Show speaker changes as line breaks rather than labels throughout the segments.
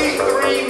43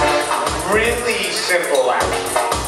simple act.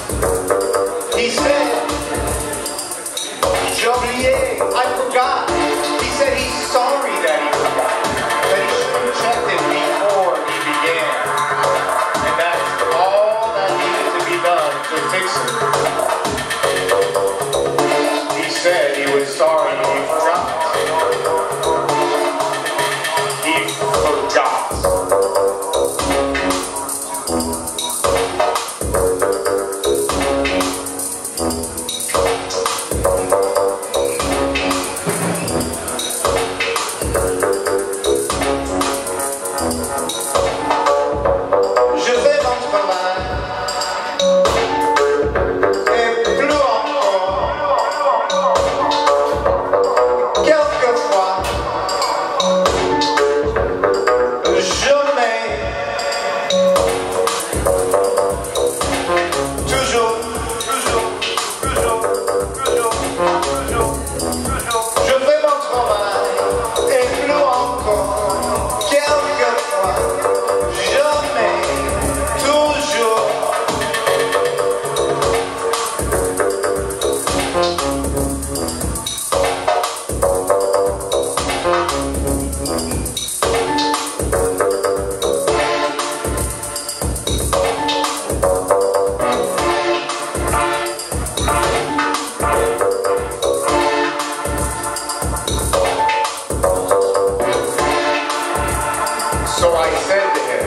So I said to him,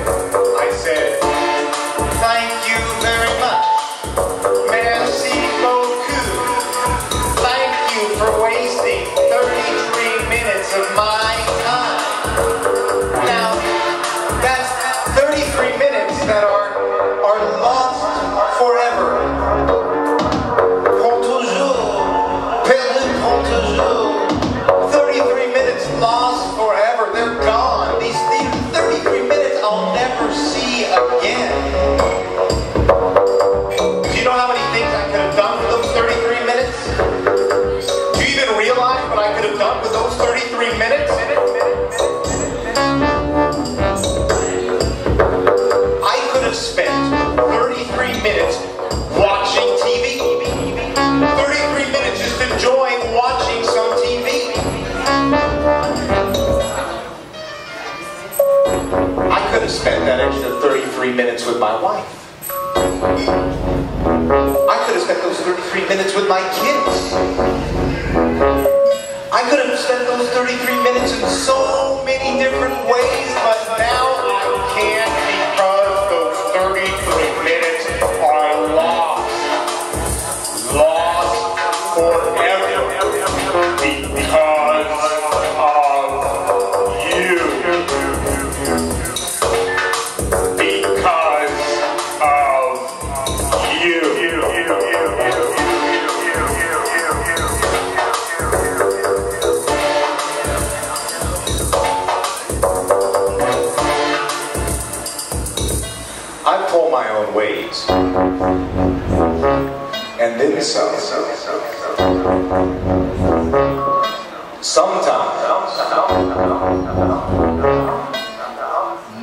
I said, thank you very much. Merci beaucoup. Thank you for wasting 33 minutes of my time. Now, that's 33 minutes that are spent that extra 33 minutes with my wife. I could have spent those 33 minutes with my kids. I could have spent those 33 minutes in so many different ways, but now I can't because those 33 minutes are lost. Lost forever. Sometimes.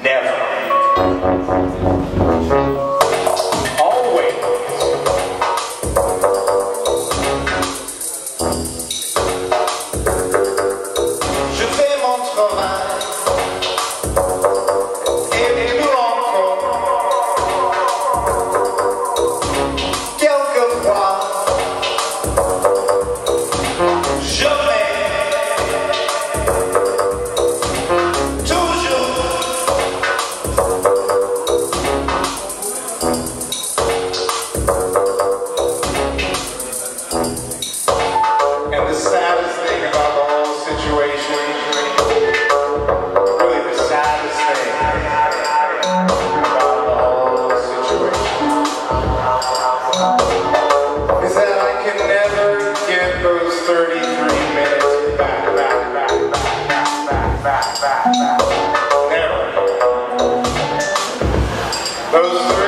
Never. Those